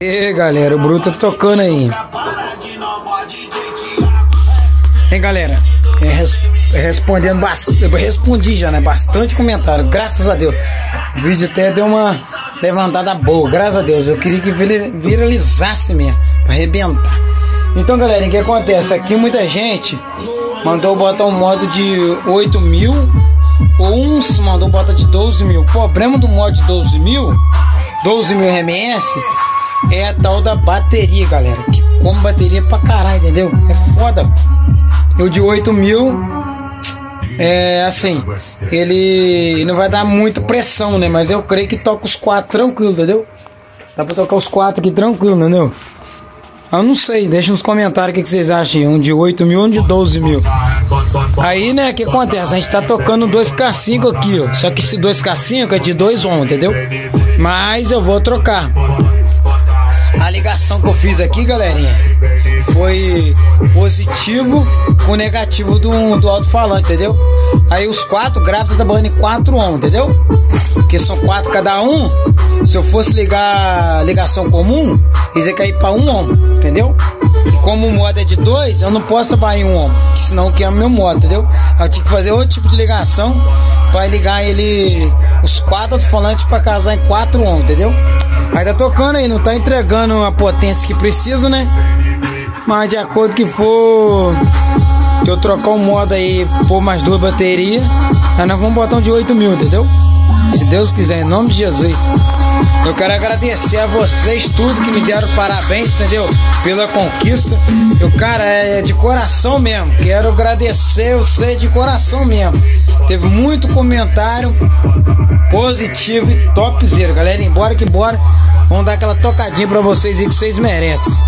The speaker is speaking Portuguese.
E galera, o Bruto tá tocando aí. Hein galera, é, res, é respondendo bastante. Respondi já, né? Bastante comentário, graças a Deus. O vídeo até deu uma levantada boa, graças a Deus. Eu queria que viralizasse mesmo, pra arrebentar. Então galera, o que acontece? Aqui muita gente mandou botar um modo de 8 mil, ou uns mandou botar de 12 mil. O problema do modo de 12 mil, 12 mil RMS é a tal da bateria, galera. Que come bateria pra caralho, entendeu? É foda. O de 8 mil é assim, ele não vai dar muita pressão, né? Mas eu creio que toca os quatro tranquilo, entendeu? Dá pra tocar os quatro aqui tranquilo, entendeu? Eu não sei, deixa nos comentários o que, que vocês acham. Um de 8 mil, um de 12 mil. Aí, né, o que acontece? A gente tá tocando 2K5 aqui, ó. Só que esse 2K5 é de 2 ohm, entendeu? Mas eu vou trocar. A ligação que eu fiz aqui, galerinha, foi positivo com negativo do, do alto-falante, entendeu? Aí os quatro gráficos tá trabalhando em 4 ohm, entendeu? Porque são quatro cada um. Se eu fosse ligar ligação comum, iam cair para um ohm, entendeu? E como o modo é de dois, eu não posso trabalhar em um ohm, que senão queima meu modo, entendeu? Eu tinha que fazer outro tipo de ligação para ligar ele, os quatro alto-falantes para casar em 4 ohm, entendeu? Aí tá tocando aí, não tá entregando a potência que precisa, né? Mas de acordo que for que eu trocar o modo aí, pôr mais duas baterias, aí nós vamos botar um de 8 mil, entendeu? Se Deus quiser, em nome de Jesus. Eu quero agradecer a vocês tudo que me deram parabéns, entendeu? Pela conquista. Eu, cara, é de coração mesmo. Quero agradecer você de coração mesmo. Teve muito comentário positivo e topzera, galera. Embora que bora. Vamos dar aquela tocadinha pra vocês aí que vocês merecem.